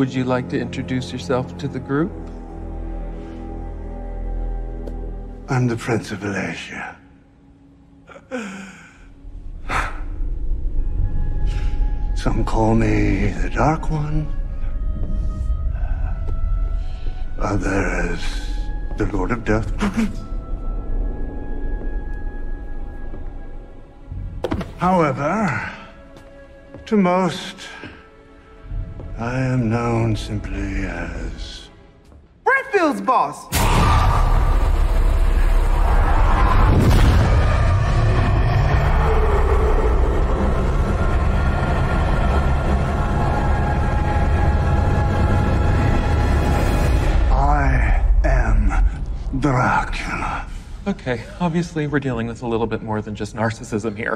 Would you like to introduce yourself to the group? I'm the Prince of Wallachia. Some call me the Dark One. Others, the Lord of Death. However, to most, I am known simply as Renfield's boss. I am Dracula. Okay, obviously we're dealing with a little bit more than just narcissism here.